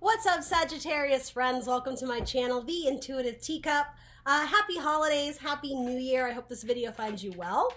What's up, Sagittarius friends? Welcome to my channel, The Intuitive Teacup. Uh, happy holidays, happy new year. I hope this video finds you well.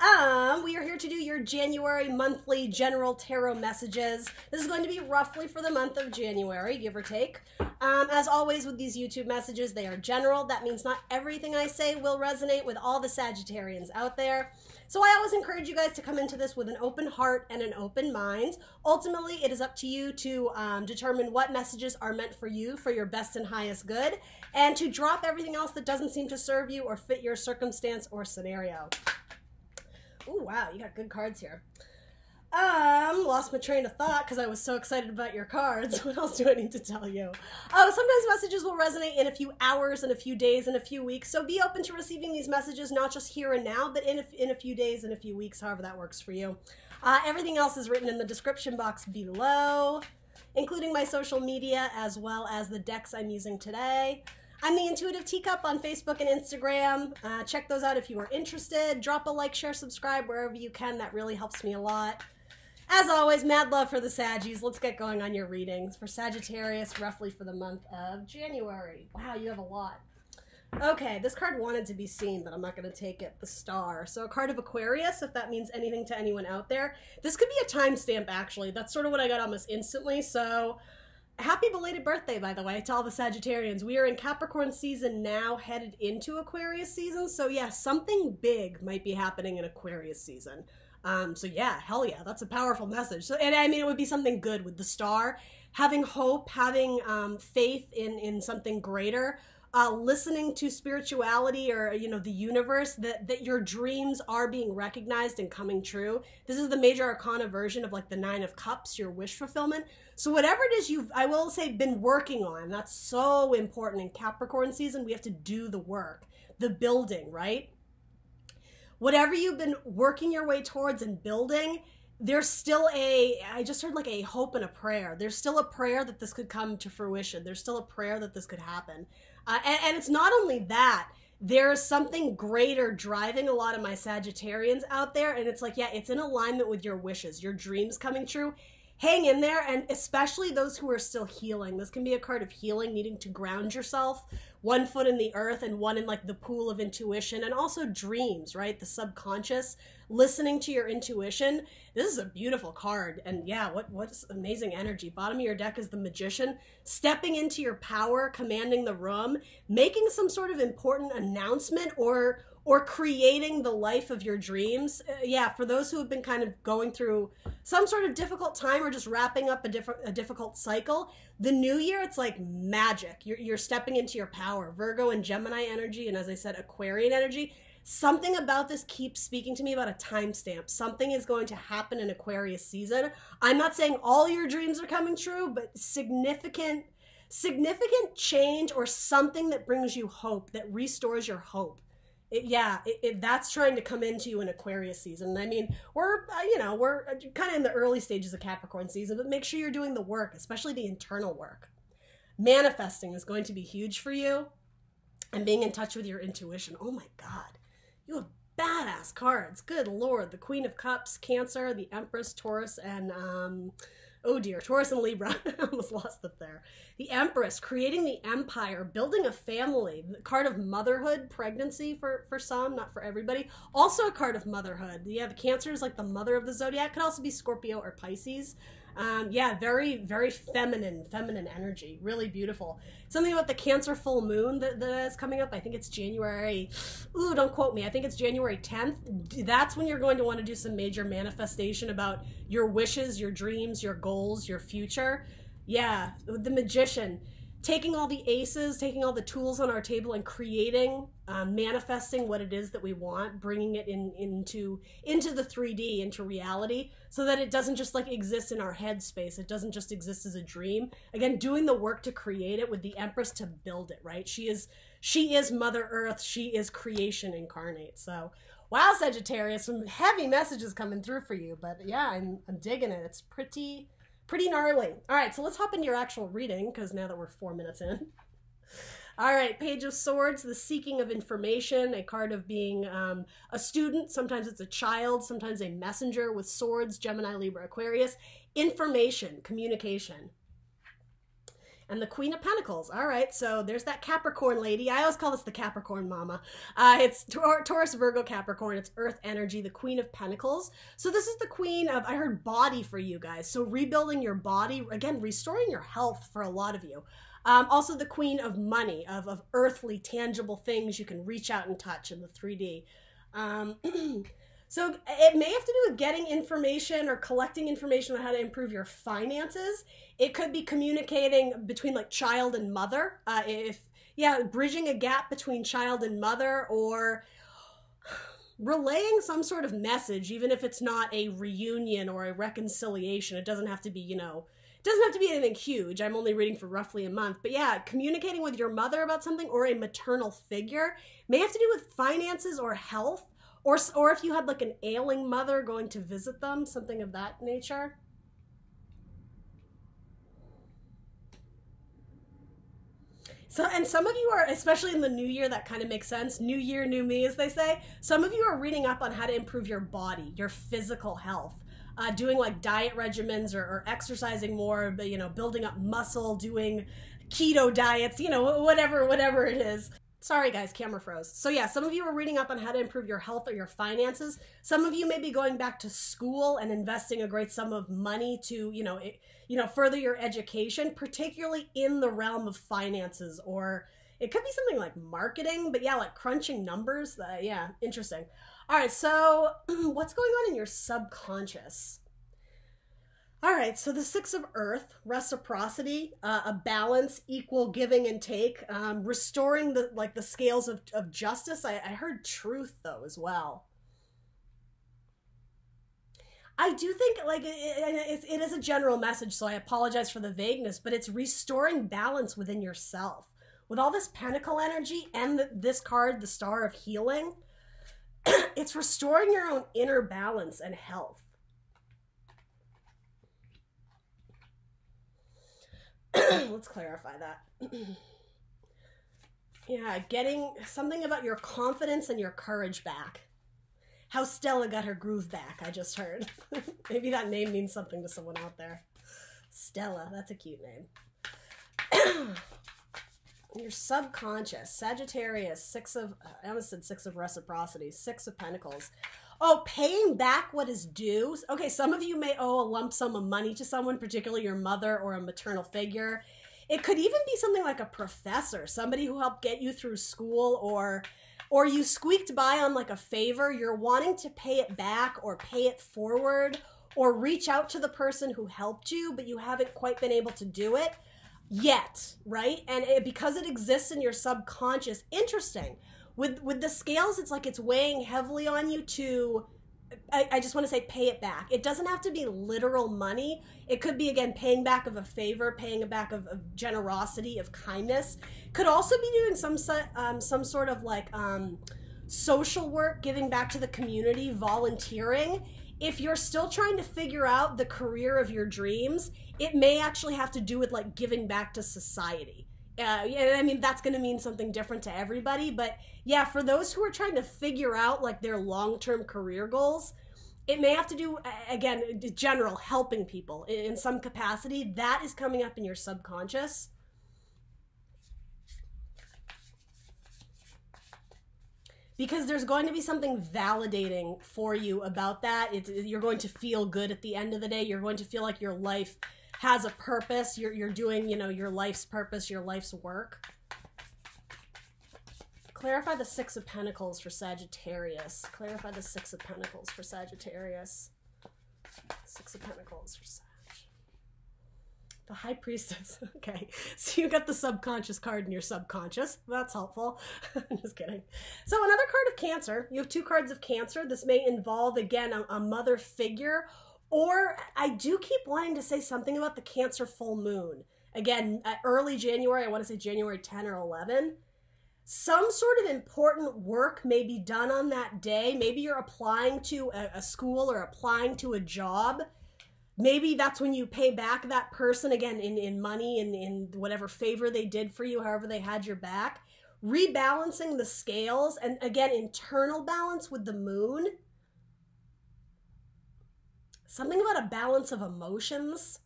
Um, we are here to do your January monthly general tarot messages. This is going to be roughly for the month of January, give or take. Um, as always with these YouTube messages, they are general. That means not everything I say will resonate with all the Sagittarians out there. So I always encourage you guys to come into this with an open heart and an open mind. Ultimately, it is up to you to um, determine what messages are meant for you for your best and highest good, and to drop everything else that doesn't seem to serve you or fit your circumstance or scenario. Oh, wow, you got good cards here. Um, lost my train of thought because I was so excited about your cards. What else do I need to tell you? Oh, sometimes messages will resonate in a few hours, in a few days, in a few weeks. So be open to receiving these messages, not just here and now, but in a, in a few days, in a few weeks, however that works for you. Uh, everything else is written in the description box below, including my social media as well as the decks I'm using today. I'm the Intuitive Teacup on Facebook and Instagram. Uh, check those out if you are interested. Drop a like, share, subscribe wherever you can. That really helps me a lot. As always, mad love for the Saggies. Let's get going on your readings for Sagittarius, roughly for the month of January. Wow, you have a lot. Okay, this card wanted to be seen, but I'm not going to take it. The star. So a card of Aquarius, if that means anything to anyone out there. This could be a timestamp, actually. That's sort of what I got almost instantly. So happy belated birthday, by the way, to all the Sagittarians. We are in Capricorn season now, headed into Aquarius season. So yeah, something big might be happening in Aquarius season. Um, so yeah, hell yeah, that's a powerful message. So, and I mean, it would be something good with the star, having hope, having um, faith in in something greater, uh, listening to spirituality or you know the universe that that your dreams are being recognized and coming true. This is the major arcana version of like the nine of cups, your wish fulfillment. So whatever it is you've, I will say, been working on, that's so important in Capricorn season. We have to do the work, the building, right? Whatever you've been working your way towards and building, there's still a i just heard like a hope and a prayer. There's still a prayer that this could come to fruition. There's still a prayer that this could happen. Uh, and, and it's not only that there's something greater driving a lot of my sagittarians out there and it's like yeah it's in alignment with your wishes your dreams coming true hang in there and especially those who are still healing. This can be a card of healing needing to ground yourself one foot in the earth and one in like the pool of intuition and also dreams right? The subconscious listening to your intuition. This is a beautiful card and yeah what what's amazing energy. Bottom of your deck is the magician stepping into your power commanding the room making some sort of important announcement or or creating the life of your dreams. Uh, yeah, for those who have been kind of going through some sort of difficult time or just wrapping up a, diff- a difficult cycle, the new year, it's like magic. You're, you're stepping into your power. Virgo and Gemini energy, and as I said, Aquarian energy. Something about this keeps speaking to me about a timestamp. Something is going to happen in Aquarius season. I'm not saying all your dreams are coming true, but significant significant change or something that brings you hope, that restores your hope it, yeah, it, it, that's trying to come into you in Aquarius season. I mean, we're uh, you know we're uh, kind of in the early stages of Capricorn season, but make sure you're doing the work, especially the internal work. Manifesting is going to be huge for you, and being in touch with your intuition. Oh my God, you have badass cards. Good lord, the Queen of Cups, Cancer, the Empress, Taurus, and um, oh dear, Taurus and Libra. Almost lost it there. The Empress, creating the empire, building a family. The card of motherhood, pregnancy for, for some, not for everybody. Also a card of motherhood. Yeah, the Cancer is like the mother of the zodiac. Could also be Scorpio or Pisces. Um, yeah, very, very feminine, feminine energy. Really beautiful. Something about the Cancer full moon that, that is coming up. I think it's January. Ooh, don't quote me. I think it's January 10th. That's when you're going to want to do some major manifestation about your wishes, your dreams, your goals, your future. Yeah, the magician taking all the aces, taking all the tools on our table, and creating, um, manifesting what it is that we want, bringing it in into into the 3D, into reality, so that it doesn't just like exist in our head space. It doesn't just exist as a dream. Again, doing the work to create it with the Empress to build it. Right? She is she is Mother Earth. She is creation incarnate. So. Wow, Sagittarius, some heavy messages coming through for you, but yeah, I'm, I'm digging it. It's pretty, Pretty gnarly. All right, so let's hop into your actual reading because now that we're four minutes in. All right, Page of Swords, the seeking of information, a card of being um, a student. Sometimes it's a child, sometimes a messenger with swords, Gemini, Libra, Aquarius. Information, communication. And the Queen of Pentacles. All right, so there's that Capricorn lady. I always call this the Capricorn mama. Uh, it's Tor- Taurus, Virgo, Capricorn. It's Earth energy, the Queen of Pentacles. So this is the Queen of, I heard body for you guys. So rebuilding your body, again, restoring your health for a lot of you. Um, also, the Queen of Money, of, of earthly, tangible things you can reach out and touch in the 3D. Um, So it may have to do with getting information or collecting information on how to improve your finances. It could be communicating between like child and mother. Uh, if yeah, bridging a gap between child and mother, or relaying some sort of message, even if it's not a reunion or a reconciliation. It doesn't have to be, you know, it doesn't have to be anything huge. I'm only reading for roughly a month. But yeah, communicating with your mother about something or a maternal figure may have to do with finances or health or or if you had like an ailing mother going to visit them, something of that nature. So, and some of you are, especially in the new year, that kind of makes sense. New year, new me, as they say. Some of you are reading up on how to improve your body, your physical health, uh, doing like diet regimens or, or exercising more, but you know, building up muscle, doing keto diets, you know, whatever, whatever it is. Sorry, guys, camera froze. So, yeah, some of you are reading up on how to improve your health or your finances. Some of you may be going back to school and investing a great sum of money to, you know, it, you know, further your education, particularly in the realm of finances or it could be something like marketing, but yeah, like crunching numbers. Uh, yeah, interesting. All right, so what's going on in your subconscious? All right, so the six of earth, reciprocity, uh, a balance, equal giving and take, um, restoring the like the scales of, of justice. I, I heard truth though as well. I do think like it, it, it is a general message, so I apologize for the vagueness, but it's restoring balance within yourself. With all this pentacle energy and the, this card, the Star of Healing, it's restoring your own inner balance and health. let's clarify that. yeah, getting something about your confidence and your courage back. How Stella got her groove back, I just heard. Maybe that name means something to someone out there. Stella, that's a cute name. your subconscious, Sagittarius, six of, I almost said six of reciprocity, six of pentacles. Oh, paying back what is due. Okay, some of you may owe a lump sum of money to someone, particularly your mother or a maternal figure. It could even be something like a professor, somebody who helped get you through school or or you squeaked by on like a favor, you're wanting to pay it back or pay it forward or reach out to the person who helped you, but you haven't quite been able to do it yet, right? And it, because it exists in your subconscious, interesting with with the scales it's like it's weighing heavily on you to I, I, just want to say pay it back. It doesn't have to be literal money. It could be again paying back of a favor, paying back of, of generosity, of kindness. Could also be doing some um, some sort of like um, social work, giving back to the community, volunteering. If you're still trying to figure out the career of your dreams, it may actually have to do with like giving back to society uh, yeah, I mean that's going to mean something different to everybody, but yeah, for those who are trying to figure out like their long-term career goals, it may have to do again general helping people in some capacity. That is coming up in your subconscious. Because there's going to be something validating for you about that. It's, you're going to feel good at the end of the day. You're going to feel like your life has a purpose. You're you're doing, you know, your life's purpose, your life's work. Clarify the Six of Pentacles for Sagittarius. Clarify the Six of Pentacles for Sagittarius. Six of Pentacles for Sag. The High Priestess. okay. So you got the subconscious card in your subconscious. That's helpful. I'm just kidding. So another card of Cancer. You have two cards of Cancer. This may involve, again, a, a mother figure or I do keep wanting to say something about the Cancer full moon. Again, uh, early January, I want to say January 10 or 11. Some sort of important work may be done on that day. Maybe you're applying to a, school or applying to a job. Maybe that's when you pay back that person again in, in money and in whatever favor they did for you, however they had your back. Rebalancing the scales and again, internal balance with the moon something about a balance of emotions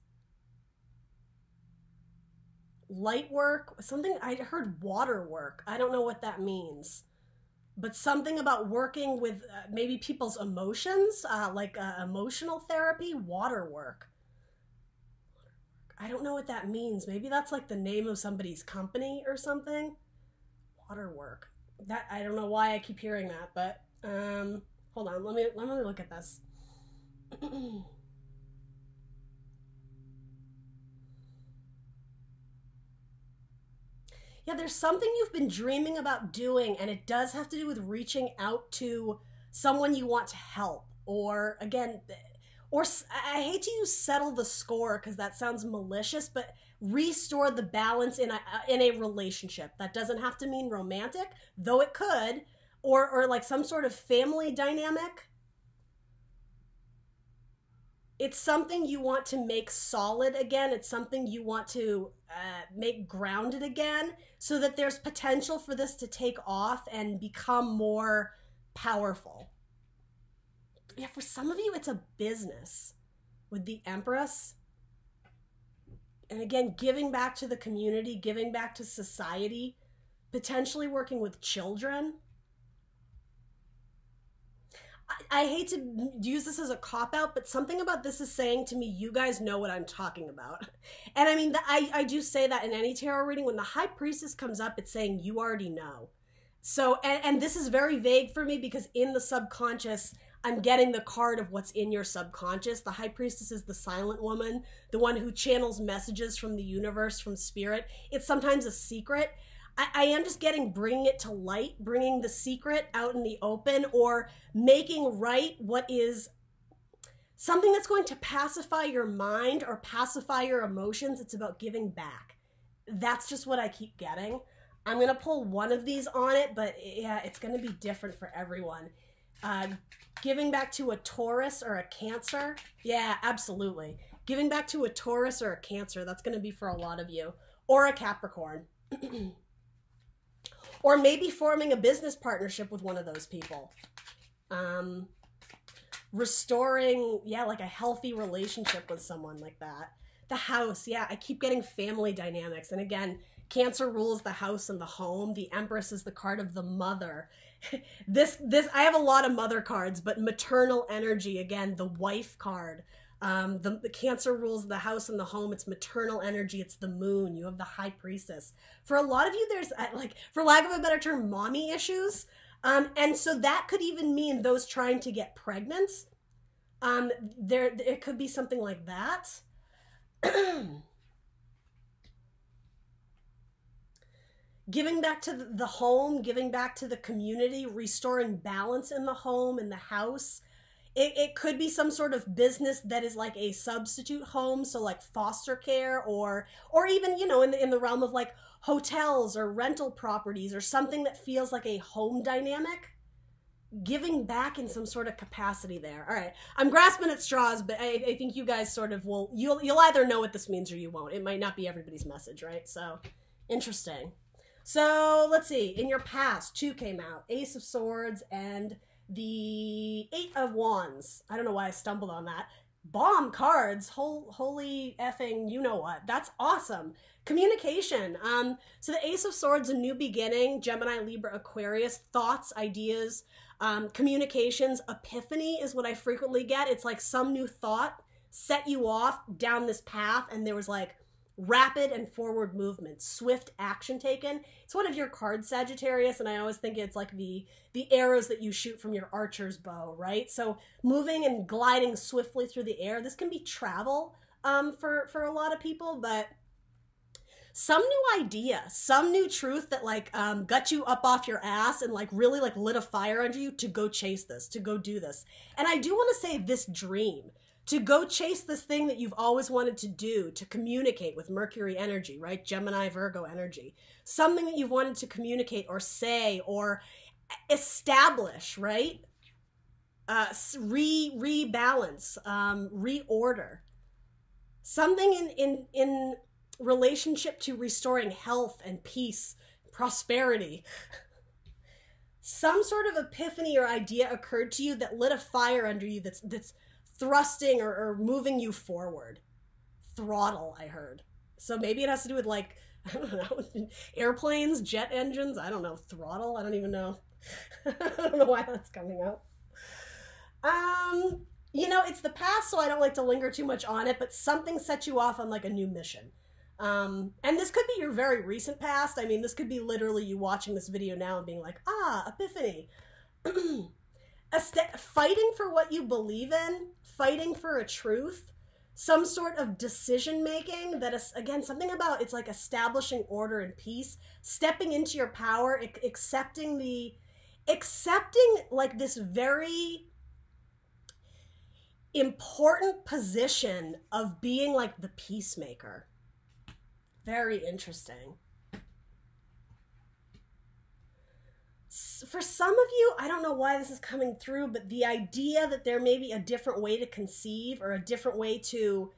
light work, something I heard water work. I don't know what that means. But something about working with uh, maybe people's emotions, uh, like uh, emotional therapy, water work. I don't know what that means. Maybe that's like the name of somebody's company or something. Water work. That I don't know why I keep hearing that, but um, hold on. Let me let me look at this. yeah, there's something you've been dreaming about doing, and it does have to do with reaching out to someone you want to help. Or, again, or I hate to use settle the score because that sounds malicious, but restore the balance in a uh, in a relationship. That doesn't have to mean romantic, though it could, or or like some sort of family dynamic it's something you want to make solid again. It's something you want to uh, make grounded again so that there's potential for this to take off and become more powerful. Yeah, for some of you, it's a business with the Empress. And again, giving back to the community, giving back to society, potentially working with children I hate to use this as a cop out, but something about this is saying to me, you guys know what I'm talking about. And I mean, I, I do say that in any tarot reading. When the high priestess comes up, it's saying you already know. So, and, and this is very vague for me because in the subconscious, I'm getting the card of what's in your subconscious. The high priestess is the silent woman, the one who channels messages from the universe, from spirit. It's sometimes a secret. I, I am just getting bringing it to light, bringing the secret out in the open, or making right what is something that's going to pacify your mind or pacify your emotions. It's about giving back. That's just what I keep getting. I'm to pull one of these on it, but yeah, it's to be different for everyone. Uh, giving back to a Taurus or a Cancer. Yeah, absolutely. Giving back to a Taurus or a Cancer. That's to be for a lot of you. Or a Capricorn. or maybe forming a business partnership with one of those people. Um restoring yeah like a healthy relationship with someone like that. The house yeah i keep getting family dynamics. And again cancer rules the house and the home. The empress is the card of the mother. This this i have a lot of mother cards but maternal energy again the wife card um, the, the Cancer rules the house and the home. It's maternal energy. It's the moon. You have the high priestess. For a lot of you, there's uh, like, for lack of a better term, mommy issues. Um, and so that could even mean those trying to get pregnant. Um, there, it could be something like that. giving back to the home, giving back to the community, restoring balance in the home, in the house it, it could be some sort of business that is like a substitute home so like foster care or or even you know in the in the realm of like hotels or rental properties or something that feels like a home dynamic giving back in some sort of capacity there. All right. I'm grasping at straws but I, I think you guys sort of will you'll you'll either know what this means or you won't. It might not be everybody's message right? So interesting. So let's see. In your past two came out ace of swords and the Eight of Wands. I don't know why I stumbled on that. Bomb cards. Whole, holy effing, you know what. That's awesome. Communication. Um, so the Ace of Swords, a new beginning. Gemini, Libra, Aquarius. Thoughts, ideas, um, communications. Epiphany is what I frequently get. It's like some new thought set you off down this path, and there was like rapid and forward movement, swift action taken. It's one of your cards, Sagittarius, and I always think it's like the the arrows that you shoot from your archer's bow, right? So moving and gliding swiftly through the air. This can be travel um, for for a lot of people, but some new idea, some new truth that like um, got you up off your ass and like really like lit a fire under you to go chase this, to go do this. And I do want to say this dream to go chase this thing that you've always wanted to do, to communicate with Mercury energy, right? Gemini, Virgo energy. Something that you've wanted to communicate or say or establish, right? Uh, re rebalance, um, reorder. Something in in in relationship to restoring health and peace, prosperity. Some sort of epiphany or idea occurred to you that lit a fire under you that's that's thrusting or, or moving you forward. Throttle, I heard. So maybe it has to do with like I don't know, airplanes, jet engines, I don't know, throttle, I don't even know. I don't know why that's coming up. Um, you know, it's the past, so I don't like to linger too much on it, but something sets you off on like a new mission. Um, and this could be your very recent past. I mean, this could be literally you watching this video now and being like, ah, epiphany. Fighting for what you believe in, fighting for a truth, some sort of decision making that is again something about it's like establishing order and peace stepping into your power accepting the accepting like this very important position of being like the peacemaker. Very interesting for some of you, I don't know why this is coming through, but the idea that there may be a different way to conceive or a different way to,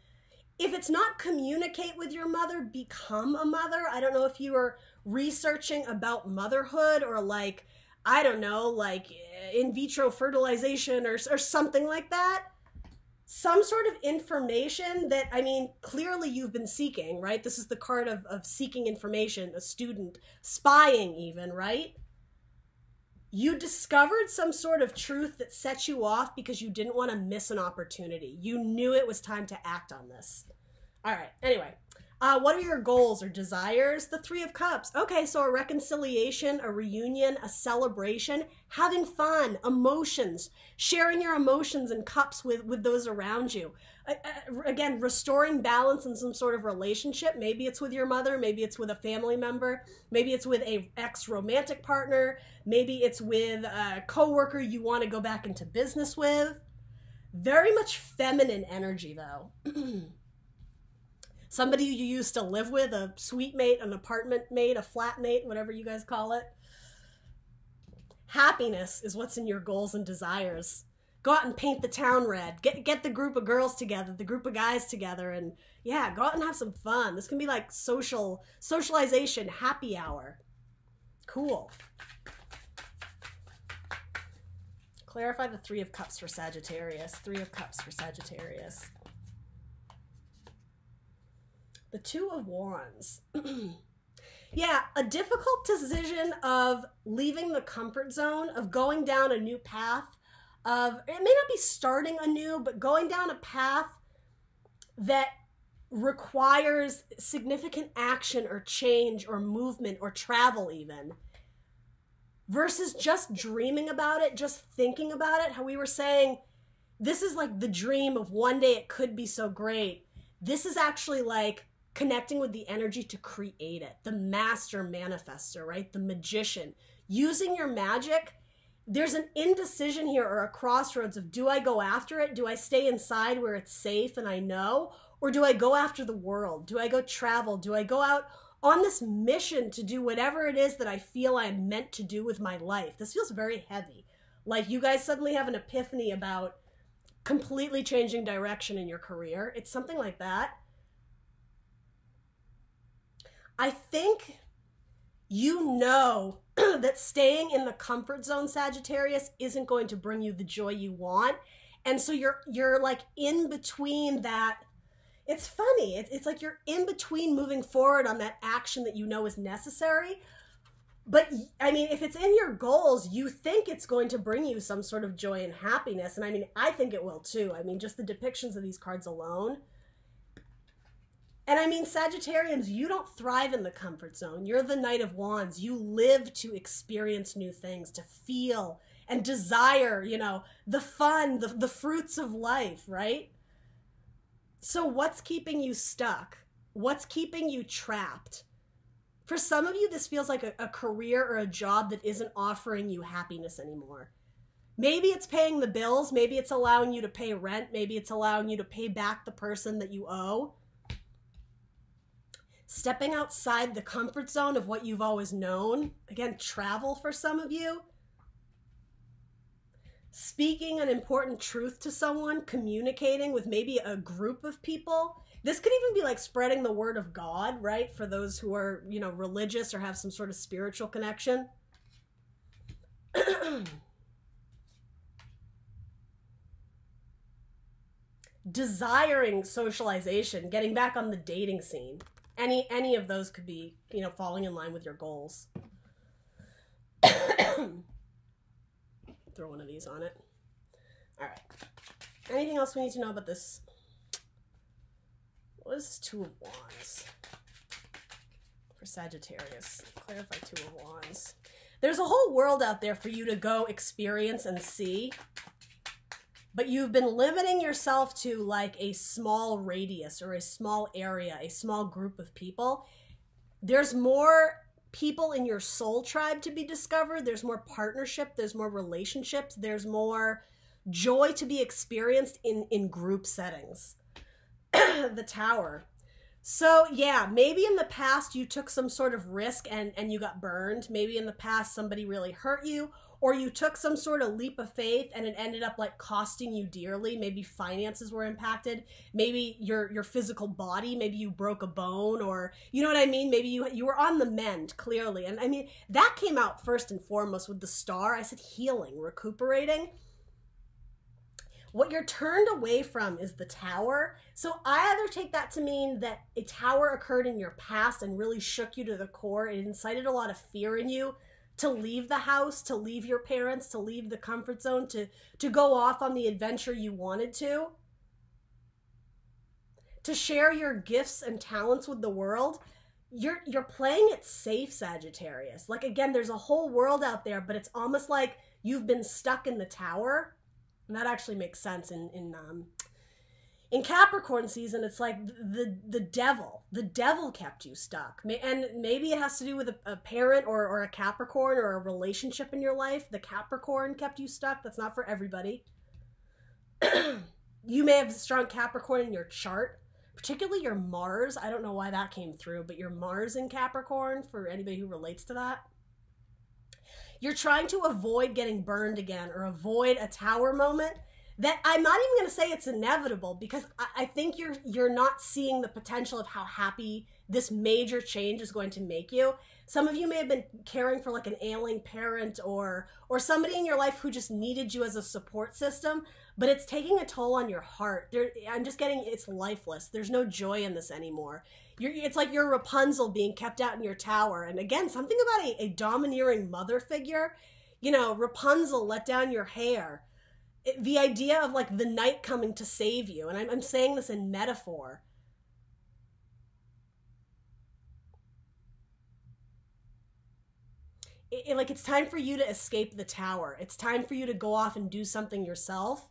if it's not communicate with your mother, become a mother. I don't know if you are researching about motherhood or like, I don't know, like in vitro fertilization or, or something like that. Some sort of information that, I mean, clearly you've been seeking, right? This is the card of, of seeking information, a student, spying, even, right? You discovered some sort of truth that set you off because you didn't want to miss an opportunity. You knew it was time to act on this. All right. Anyway, uh, what are your goals or desires? The Three of Cups. Okay, so a reconciliation, a reunion, a celebration, having fun, emotions, sharing your emotions and cups with with those around you. Uh, again, restoring balance in some sort of relationship. Maybe it's with your mother, maybe it's with a family member, maybe it's with a ex romantic partner, maybe it's with a coworker you want to go back into business with. Very much feminine energy, though. somebody you used to live with, a suite mate, an apartment mate, a flat mate, whatever you guys call it. Happiness is what's in your goals and desires. Go out and paint the town red. Get get the group of girls together, the group of guys together, and yeah, go out and have some fun. This can be like social socialization, happy hour. Cool. Clarify the Three of Cups for Sagittarius. Three of Cups for Sagittarius. The Two of Wands. yeah, a difficult decision of leaving the comfort zone, of going down a new path, of it may not be starting anew, but going down a path that requires significant action or change or movement or travel, even versus just dreaming about it, just thinking about it. How we were saying, this is like the dream of one day it could be so great. This is actually like connecting with the energy to create it. The master manifester, right? The magician. Using your magic. There's an indecision here or a crossroads of do I go after it? Do I stay inside where it's safe and I know? Or do I go after the world? Do I go travel? Do I go out on this mission to do whatever it is that I feel I'm meant to do with my life? This feels very heavy. Like you guys suddenly have an epiphany about completely changing direction in your career. It's something like that I think you know that staying in the comfort zone Sagittarius isn't going to bring you the joy you want. And so you're you're like in between that it's funny. It's, it's like you're in between moving forward on that action that you know is necessary. But I mean, if it's in your goals, you think it's going to bring you some sort of joy and happiness. And I mean, I think it will too. I mean, just the depictions of these cards alone and I mean, Sagittarians, you don't thrive in the comfort zone. You're the Knight of Wands. You live to experience new things, to feel and desire, you know, the fun, the, the fruits of life, right? So, what's keeping you stuck? What's keeping you trapped? For some of you, this feels like a, a career or a job that isn't offering you happiness anymore. Maybe it's paying the bills. Maybe it's allowing you to pay rent. Maybe it's allowing you to pay back the person that you owe stepping outside the comfort zone of what you've always known. Again, travel for some of you. Speaking an important truth to someone, communicating with maybe a group of people. This could even be like spreading the word of God, right? For those who are, you know, religious or have some sort of spiritual connection. Desiring socialization, getting back on the dating scene any any of those could be you know falling in line with your goals. Throw one of these on it. All right. Anything else we need to know about this? What is this two of wands? For sagittarius clarify two of wands. There's a whole world out there for you to go experience and see but you've been limiting yourself to like a small radius or a small area, a small group of people. There's more people in your soul tribe to be discovered. There's more partnership, there's more relationships, there's more joy to be experienced in in group settings. the tower. So, yeah, maybe in the past you took some sort of risk and and you got burned. Maybe in the past somebody really hurt you or you took some sort of leap of faith and it ended up like costing you dearly. Maybe finances were impacted. Maybe your your physical body maybe you broke a bone or you know what i mean? Maybe you you were on the mend clearly. And i mean that came out first and foremost with the star. I said healing recuperating. What you're turned away from is the tower. So I either take that to mean that a tower occurred in your past and really shook you to the core. It incited a lot of fear in you to leave the house, to leave your parents, to leave the comfort zone, to to go off on the adventure you wanted to. To share your gifts and talents with the world. You're you're playing it safe, Sagittarius. Like again, there's a whole world out there, but it's almost like you've been stuck in the tower. And that actually makes sense in in um, in Capricorn season, it's like the the devil. The devil kept you stuck, and maybe it has to do with a, a, parent or or a Capricorn or a relationship in your life. The Capricorn kept you stuck. That's not for everybody. you may have a strong Capricorn in your chart, particularly your Mars. I don't know why that came through, but your Mars in Capricorn for anybody who relates to that. You're trying to avoid getting burned again or avoid a tower moment that I'm not even going to say it's inevitable because I, I, think you're you're not seeing the potential of how happy this major change is going to make you. Some of you may have been caring for like an ailing parent or or somebody in your life who just needed you as a support system, but it's taking a toll on your heart. There, I'm just getting it's lifeless. There's no joy in this anymore. You're, it's like you're Rapunzel being kept out in your tower. And again, something about a, a domineering mother figure. You know, Rapunzel, let down your hair the idea of like the knight coming to save you and i'm, I'm saying this in metaphor. It, it, like it's time for you to escape the tower. It's time for you to go off and do something yourself.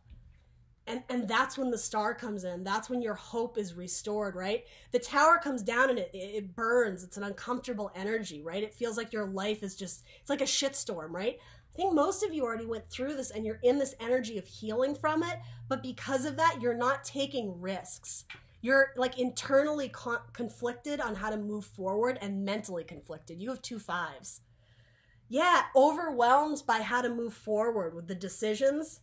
And and that's when the star comes in. That's when your hope is restored right? The tower comes down and it it burns. It's an uncomfortable energy right? It feels like your life is just it's like a shitstorm right I think most of you already went through this and you're in this energy of healing from it, but because of that, you're not taking risks. You're like internally con- conflicted on how to move forward and mentally conflicted. You have two fives. Yeah, overwhelmed by how to move forward with the decisions.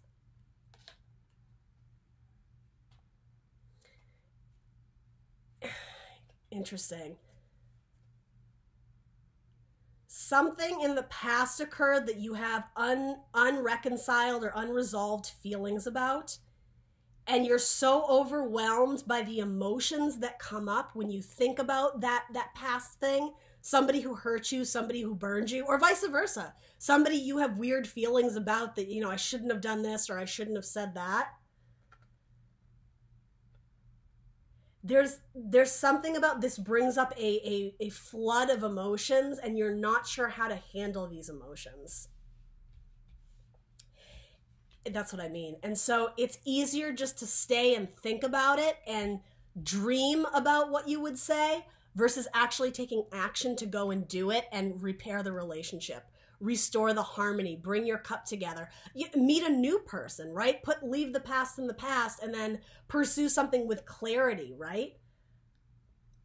Interesting something in the past occurred that you have un, unreconciled or unresolved feelings about and you're so overwhelmed by the emotions that come up when you think about that that past thing somebody who hurt you somebody who burned you or vice versa. Somebody you have weird feelings about that you know I shouldn't have done this or I shouldn't have said that there's there's something about this brings up a, a a flood of emotions and you're not sure how to handle these emotions. That's what i mean. And so it's easier just to stay and think about it and dream about what you would say versus actually taking action to go and do it and repair the relationship restore the harmony bring your cup together. Meet a new person right? Put leave the past in the past and then pursue something with clarity right?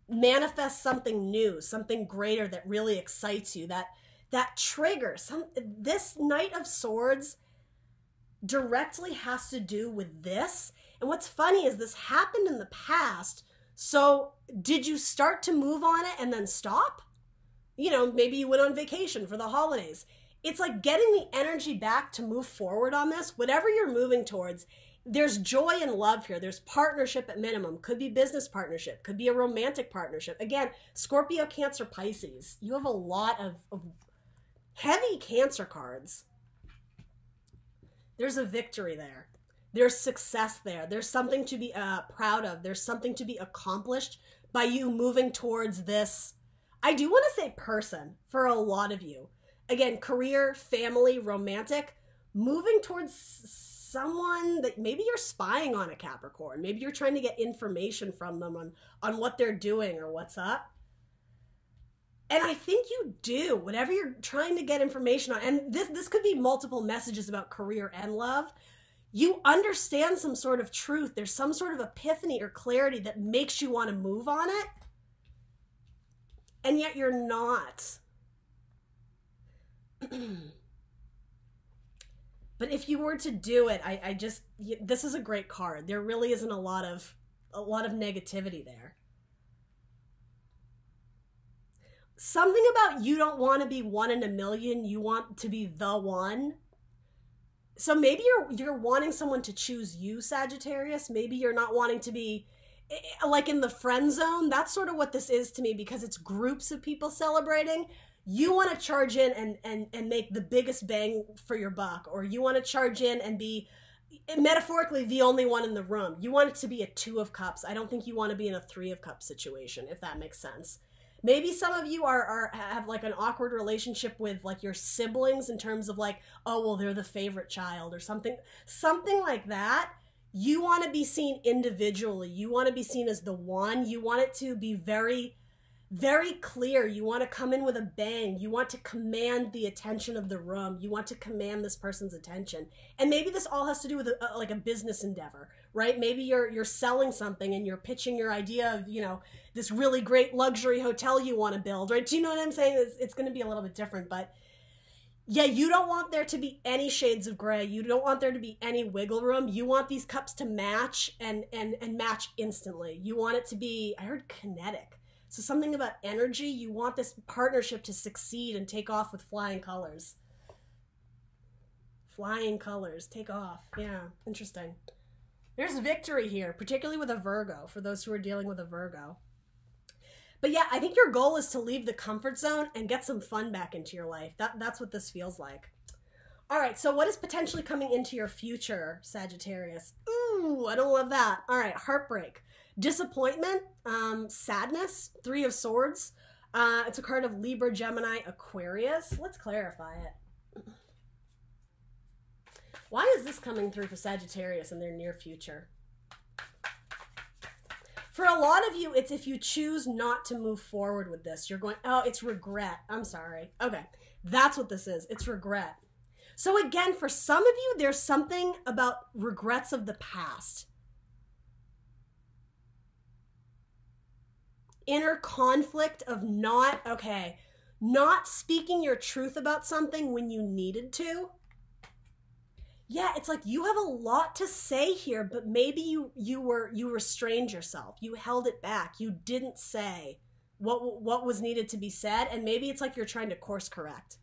Manifest something new something greater that really excites you that that trigger. Some this knight of swords directly has to do with this. And what's funny is this happened in the past. So did you start to move on it and then stop you know, maybe you went on vacation for the holidays. It's like getting the energy back to move forward on this, whatever you're moving towards. there's joy and love here. There's partnership at minimum. Could be business partnership. Could be a romantic partnership. Again, Scorpio, Cancer, Pisces. You have a lot of, of heavy Cancer cards. There's a victory there. There's success there. There's something to be uh, proud of. There's something to be accomplished by you moving towards this. I do want to say person for a lot of you. Again, career, family, romantic, moving towards someone that maybe you're spying on a Capricorn. Maybe you're trying to get information from them on on what they're doing or what's up. And I think you do whatever you're trying to get information on. And this this could be multiple messages about career and love. You understand some sort of truth. There's some sort of epiphany or clarity that makes you want to move on it. And yet you're not. But if you were to do it, I, I just this is a great card. There really isn't a lot of a lot of negativity there. Something about you don't want to be one in a million, you want to be the one. So maybe you're you're wanting someone to choose you, Sagittarius. Maybe you're not wanting to be Eh, like in the friend zone. That's sort of what this is to me because it's groups of people celebrating. You want to charge in and and and make the biggest bang for your buck or you want to charge in and be eh, metaphorically the only one in the room. You want it to be a two of cups. I don't think you want to be in a three of cups situation if that makes sense. Maybe some of you are, are have like an awkward relationship with like your siblings in terms of like oh well they're the favorite child or something something like that you want to be seen individually you want to be seen as the one you want it to be very very clear. You want to come in with a bang. You want to command the attention of the room. You want to command this person's attention. And maybe this all has to do with a, a, like a business endeavor, right? Maybe you're you're selling something and you're pitching your idea of, you know, this really great luxury hotel you want to build, right? Do you know what I'm saying? It's, it's going to be a little bit different, but yeah, you don't want there to be any shades of gray. You don't want there to be any wiggle room. You want these cups to match and and and match instantly. You want it to be I heard kinetic so something about energy, you want this partnership to succeed and take off with flying colors. Flying colors, take off. Yeah, interesting. There's victory here, particularly with a Virgo, for those who are dealing with a Virgo. But yeah, I think your goal is to leave the comfort zone and get some fun back into your life. That, that's what this feels like. All right, so what is potentially coming into your future, Sagittarius? Ooh, I don't love that. All right, heartbreak disappointment, um, sadness, three of swords. Uh, it's a card of Libra, Gemini, Aquarius. Let's clarify it. Why is this coming through for Sagittarius in their near future? For a lot of you, it's if you choose not to move forward with this, you're going, oh, it's regret. I'm sorry. Okay. That's what this is. It's regret. So, again, for some of you, there's something about regrets of the past inner conflict of not, okay, not speaking your truth about something when you needed to. Yeah, it's like you have a lot to say here, but maybe you you were you restrained yourself. You held it back. You didn't say what what was needed to be said and maybe it's like you're trying to course correct.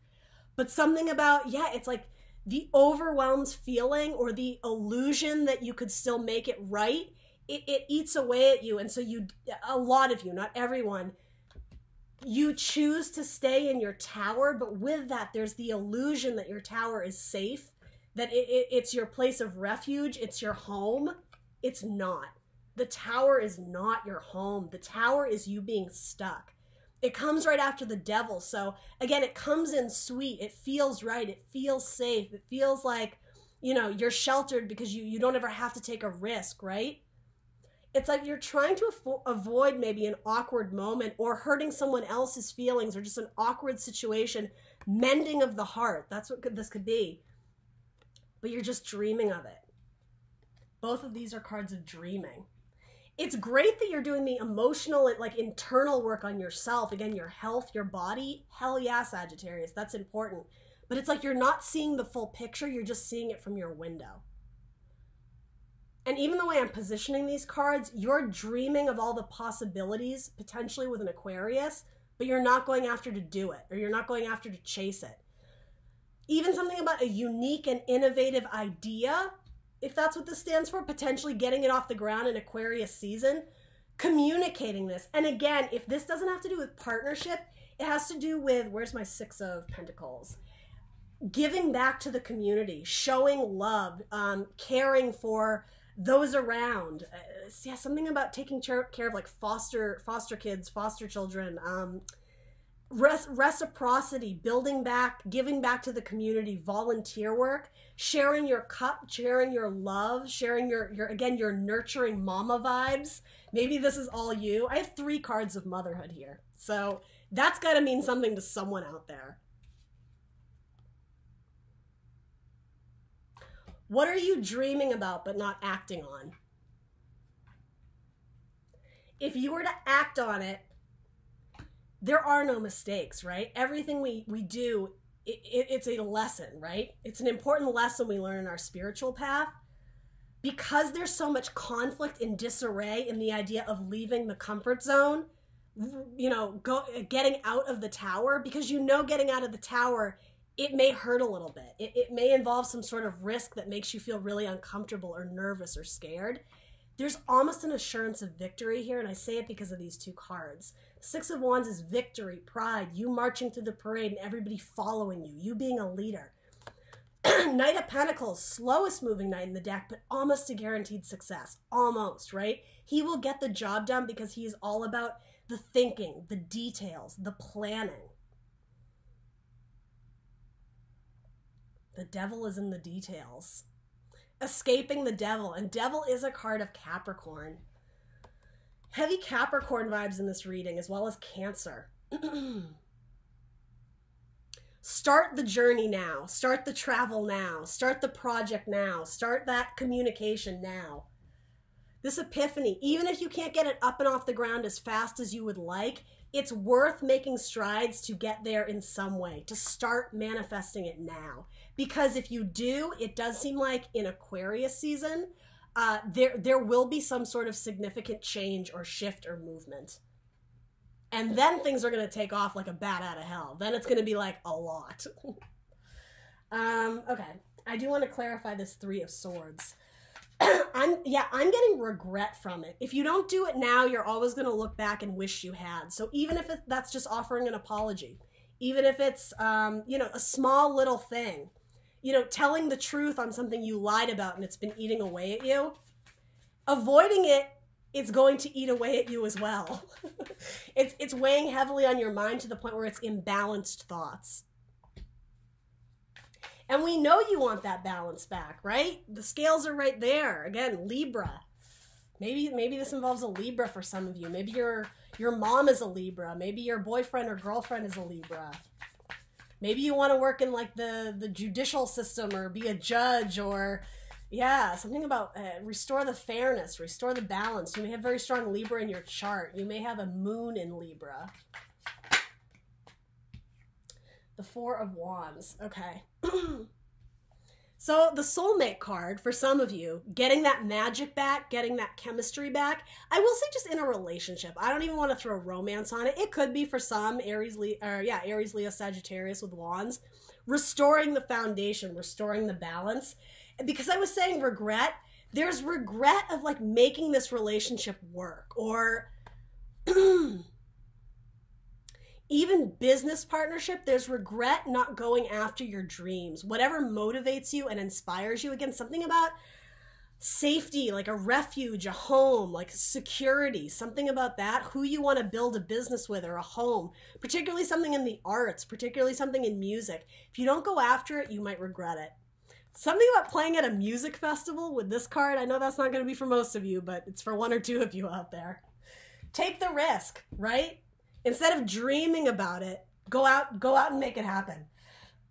But something about yeah, it's like the overwhelmed feeling or the illusion that you could still make it right it, it eats away at you and so you a lot of you not everyone you choose to stay in your tower but with that there's the illusion that your tower is safe that it, it, it's your place of refuge it's your home. It's not. The tower is not your home. The tower is you being stuck. It comes right after the devil. So again it comes in sweet. It feels right. It feels safe. It feels like you know you're sheltered because you you don't ever have to take a risk right? It's like you're trying to avo- avoid maybe an awkward moment or hurting someone else's feelings or just an awkward situation mending of the heart. That's what could, this could be but you're just dreaming of it. Both of these are cards of dreaming. It's great that you're doing the emotional like internal work on yourself. Again your health your body. Hell yeah sagittarius that's important. But it's like you're not seeing the full picture you're just seeing it from your window. And even the way I'm positioning these cards, you're dreaming of all the possibilities potentially with an Aquarius, but you're not going after to do it or you're not going after to chase it. Even something about a unique and innovative idea, if that's what this stands for, potentially getting it off the ground in Aquarius season, communicating this. And again, if this doesn't have to do with partnership, it has to do with where's my Six of Pentacles? Giving back to the community, showing love, um, caring for those around. Uh, yeah, something about taking care of like foster foster kids, foster children. Um, reciprocity, building back, giving back to the community, volunteer work, sharing your cup, sharing your love, sharing your your again your nurturing mama vibes. Maybe this is all you. I have three cards of motherhood here. So that's got to mean something to someone out there. What are you dreaming about but not acting on? If you were to act on it, there are no mistakes, right? Everything we, we do, it, it, it's a lesson, right? It's an important lesson we learn in our spiritual path. Because there's so much conflict and disarray in the idea of leaving the comfort zone, you know, go getting out of the tower, because you know getting out of the tower, it may hurt a little bit. It, it may involve some sort of risk that makes you feel really uncomfortable or nervous or scared there's almost an assurance of victory here, and I say it because of these two cards. Six of Wands is victory, pride, you marching through the parade and everybody following you, you being a leader. Knight of Pentacles, slowest moving knight in the deck, but almost a guaranteed success. Almost, right? He will get the job done because he is all about the thinking, the details, the planning. The devil is in the details escaping the devil, and devil is a card of Capricorn. Heavy Capricorn vibes in this reading, as well as Cancer. Start the journey now. Start the travel now. Start the project now. Start that communication now. This epiphany, even if you can't get it up and off the ground as fast as you would like, it's worth making strides to get there in some way, to start manifesting it now. Because if you do, it does seem like in Aquarius season, uh, there there will be some sort of significant change or shift or movement. And then things are going to take off like a bat out of hell. Then it's going to be like a lot. um, okay. I do want to clarify this 3 of swords. I'm yeah, I'm getting regret from it. If you don't do it now, you're always going to look back and wish you had. So even if it, that's just offering an apology, even if it's um, you know, a small little thing, you know, telling the truth on something you lied about and it's been eating away at you, avoiding it it's going to eat away at you as well. it's it's weighing heavily on your mind to the point where it's imbalanced thoughts. And we know you want that balance back, right? The scales are right there. Again, Libra. Maybe maybe this involves a Libra for some of you. Maybe your your mom is a Libra. Maybe your boyfriend or girlfriend is a Libra. Maybe you want to work in like the the judicial system or be a judge or yeah, something about uh, restore the fairness, restore the balance. You may have very strong Libra in your chart. You may have a moon in Libra. The Four of Wands. Okay. so, the soulmate card for some of you, getting that magic back, getting that chemistry back. I will say just in a relationship. I don't even want to throw romance on it. It could be for some Aries, Leo, or yeah, Aries, Leo, Sagittarius with wands. Restoring the foundation, restoring the balance. Because I was saying regret, there's regret of like making this relationship work or even business partnership, there's regret not going after your dreams. Whatever motivates you and inspires you. Again, something about safety, like a refuge, a home, like security, something about that, who you want to build a business with or a home, particularly something in the arts, particularly something in music. If you don't go after it, you might regret it. Something about playing at a music festival with this card, I know that's not going to be for most of you, but it's for one or two of you out there. Take the risk, right? Instead of dreaming about it go out go out and make it happen.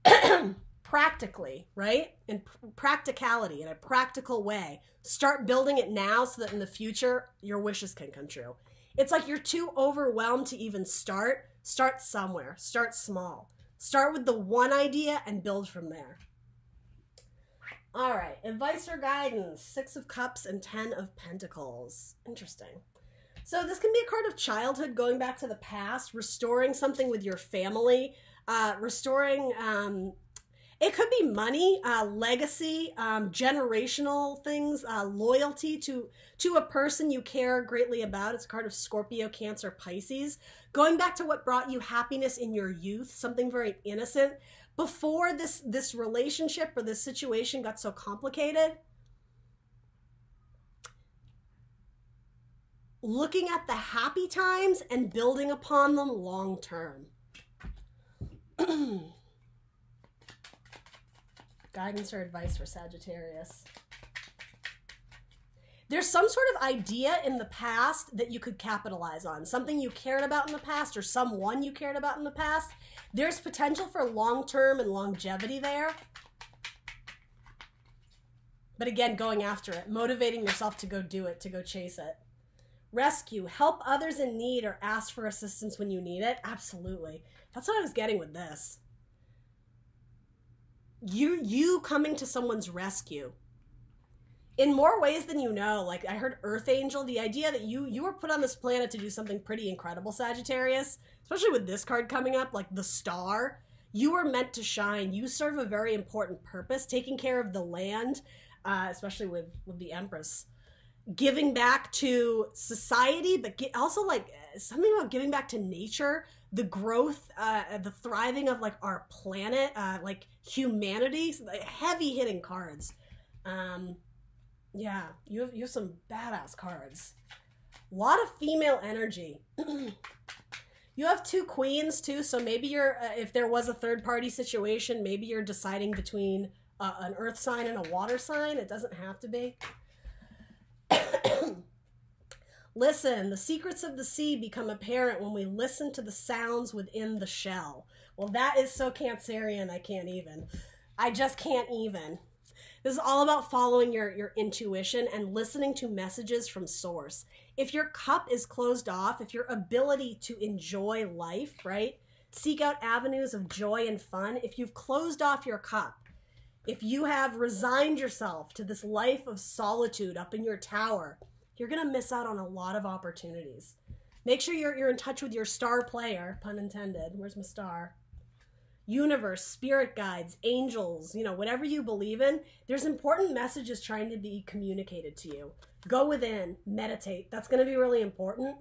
Practically right? In practicality in a practical way start building it now so that in the future your wishes can come true. It's like you're too overwhelmed to even start. Start somewhere. Start small. Start with the one idea and build from there. All right. Advice or guidance. Six of cups and ten of pentacles. Interesting so this can be a card of childhood, going back to the past, restoring something with your family, uh, restoring. Um, It could be money, uh, legacy, um, generational things, uh, loyalty to to a person you care greatly about. It's a card of Scorpio, Cancer, Pisces. Going back to what brought you happiness in your youth, something very innocent before this this relationship or this situation got so complicated. Looking at the happy times and building upon them long term. Guidance or advice for Sagittarius. There's some sort of idea in the past that you could capitalize on, something you cared about in the past or someone you cared about in the past. There's potential for long term and longevity there. But again, going after it, motivating yourself to go do it, to go chase it. Rescue, help others in need or ask for assistance when you need it. Absolutely. That's what I was getting with this. You you coming to someone's rescue in more ways than you know. Like i heard earth angel the idea that you you were put on this planet to do something pretty incredible sagittarius especially with this card coming up like the star. You were meant to shine. You serve a very important purpose taking care of the land uh, especially with with the empress giving back to society but get, also like something about giving back to nature the growth, uh, the thriving of like our planet, uh, like humanity, heavy hitting cards. Um, yeah, you have you have some badass cards. A lot of female energy. you have two queens too, so maybe you're uh, if there was a third party situation, maybe you're deciding between uh, an earth sign and a water sign. It doesn't have to be. Listen, the secrets of the sea become apparent when we listen to the sounds within the shell. Well, that is so Cancerian, I can't even. I just can't even. This is all about following your, your intuition and listening to messages from source. If your cup is closed off, if your ability to enjoy life, right? Seek out avenues of joy and fun. If you've closed off your cup, if you have resigned yourself to this life of solitude up in your tower, you're going to miss out on a lot of opportunities. Make sure you're, you're in touch with your star player, pun intended. Where's my star? Universe, spirit guides, angels, you know, whatever you believe in, there's important messages trying to be communicated to you. Go within, meditate. That's going to be really important.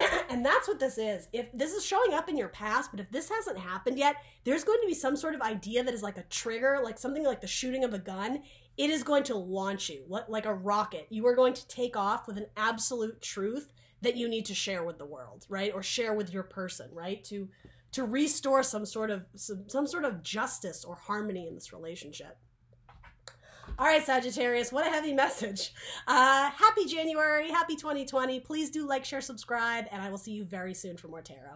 and that's what this is. If this is showing up in your past, but if this hasn't happened yet, there's going to be some sort of idea that is like a trigger, like something like the shooting of a gun it is going to launch you like a rocket. You are going to take off with an absolute truth that you need to share with the world, right? Or share with your person, right? To to restore some sort of some, some sort of justice or harmony in this relationship. All right, Sagittarius, what a heavy message. Uh, happy January, happy 2020. Please do like, share, subscribe, and I will see you very soon for more tarot.